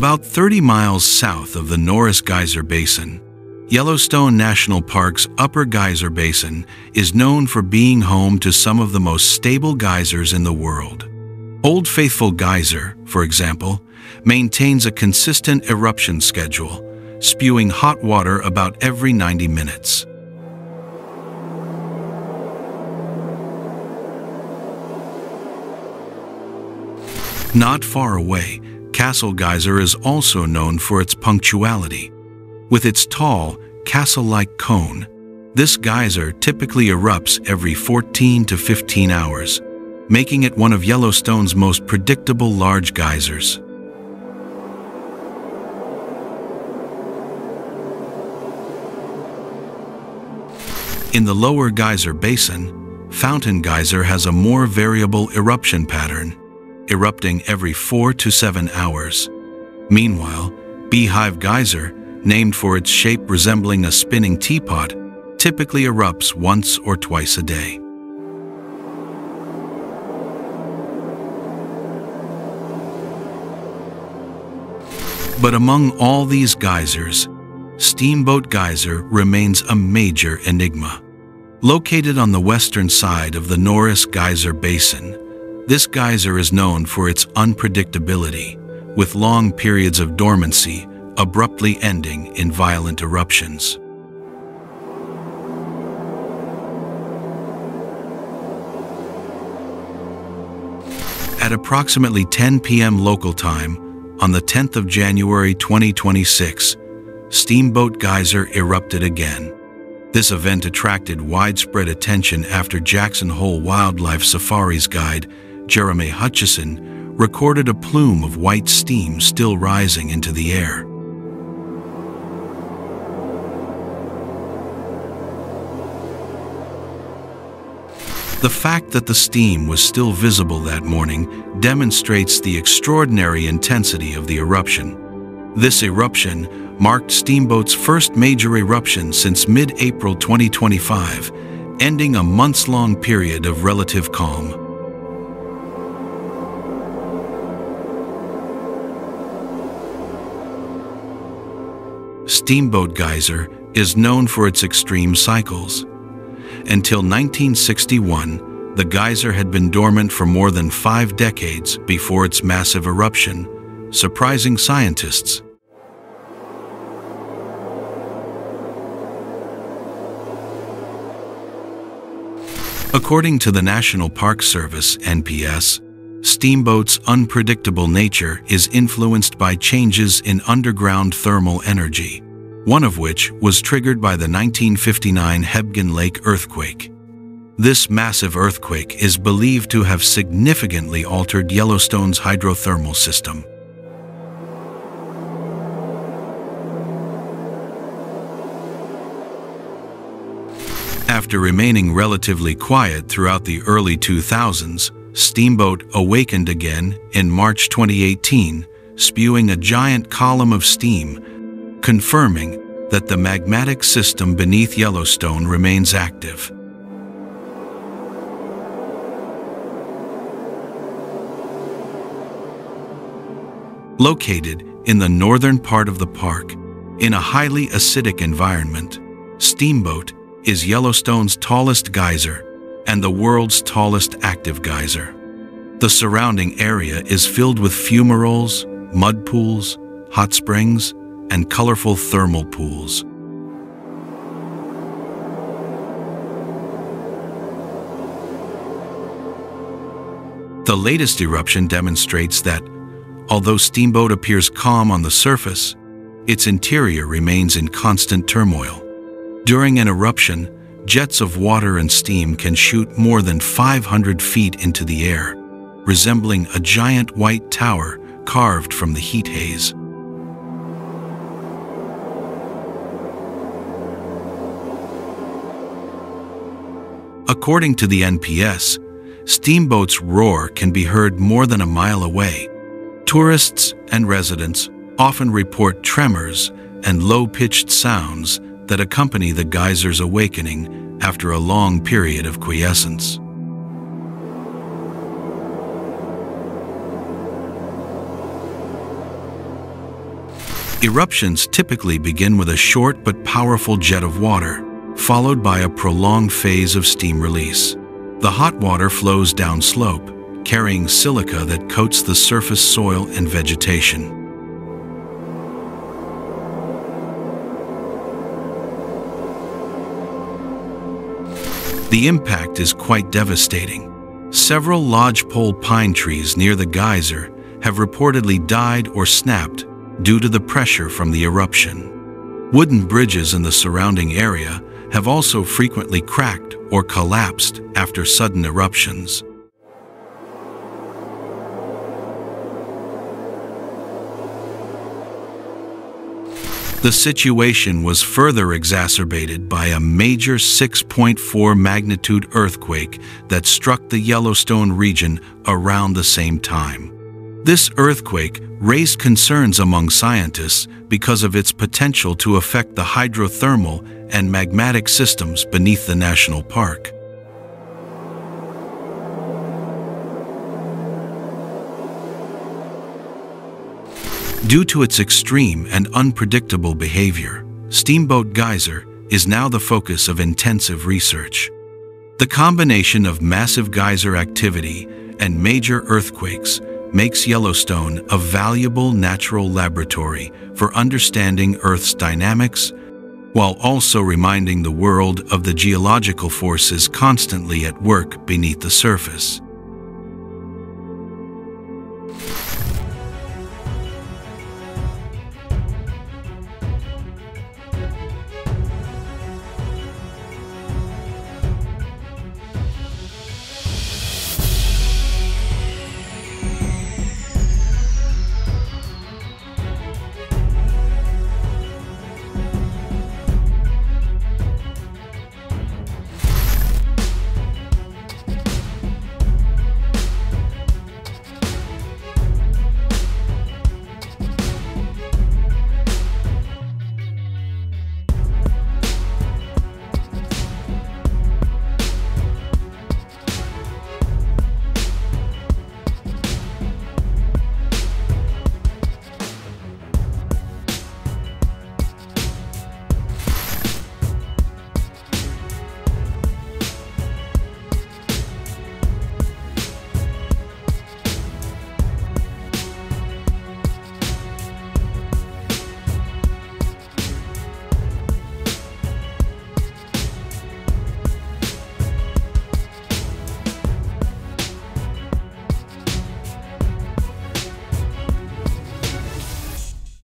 About 30 miles south of the Norris Geyser Basin, Yellowstone National Park's Upper Geyser Basin is known for being home to some of the most stable geysers in the world. Old Faithful Geyser, for example, maintains a consistent eruption schedule, spewing hot water about every 90 minutes. Not far away, Castle Geyser is also known for its punctuality. With its tall, castle-like cone, this geyser typically erupts every 14 to 15 hours, making it one of Yellowstone's most predictable large geysers. In the lower geyser basin, Fountain Geyser has a more variable eruption pattern, erupting every 4 to 7 hours. Meanwhile, Beehive Geyser, named for its shape resembling a spinning teapot, typically erupts once or twice a day. But among all these geysers, Steamboat Geyser remains a major enigma. Located on the western side of the Norris Geyser Basin, this geyser is known for its unpredictability, with long periods of dormancy abruptly ending in violent eruptions. At approximately 10 p.m. local time, on the 10th of January 2026, Steamboat Geyser erupted again. This event attracted widespread attention after Jackson Hole Wildlife Safari's guide, Jeramey Hutchison, recorded a plume of white steam still rising into the air. The fact that the steam was still visible that morning demonstrates the extraordinary intensity of the eruption. This eruption marked Steamboat's first major eruption since mid-April 2025, ending a months-long period of relative calm. Steamboat Geyser is known for its extreme cycles. Until 1961, the geyser had been dormant for more than five decades before its massive eruption, surprising scientists. According to the National Park Service, NPS, Steamboat's unpredictable nature is influenced by changes in underground thermal energy, one of which was triggered by the 1959 Hebgen Lake earthquake. This massive earthquake is believed to have significantly altered Yellowstone's hydrothermal system. After remaining relatively quiet throughout the early 2000s, Steamboat awakened again in March 2018, spewing a giant column of steam, confirming that the magmatic system beneath Yellowstone remains active. Located in the northern part of the park, in a highly acidic environment, Steamboat is Yellowstone's tallest geyser and the world's tallest active geyser. The surrounding area is filled with fumaroles, mud pools, hot springs, and colorful thermal pools. The latest eruption demonstrates that, although Steamboat appears calm on the surface, its interior remains in constant turmoil. During an eruption, jets of water and steam can shoot more than 500 feet into the air, resembling a giant white tower carved from the heat haze. According to the NPS, steamboats' roar can be heard more than a mile away. Tourists and residents often report tremors and low-pitched sounds that accompany the geyser's awakening after a long period of quiescence. Eruptions typically begin with a short but powerful jet of water, followed by a prolonged phase of steam release. The hot water flows downslope, carrying silica that coats the surface soil and vegetation. The impact is quite devastating. Several lodgepole pine trees near the geyser have reportedly died or snapped due to the pressure from the eruption. Wooden bridges in the surrounding area have also frequently cracked or collapsed after sudden eruptions. The situation was further exacerbated by a major 6.4 magnitude earthquake that struck the Yellowstone region around the same time. This earthquake raised concerns among scientists because of its potential to affect the hydrothermal and magmatic systems beneath the national park. Due to its extreme and unpredictable behavior, Steamboat Geyser is now the focus of intensive research. The combination of massive geyser activity and major earthquakes makes Yellowstone a valuable natural laboratory for understanding Earth's dynamics, while also reminding the world of the geological forces constantly at work beneath the surface.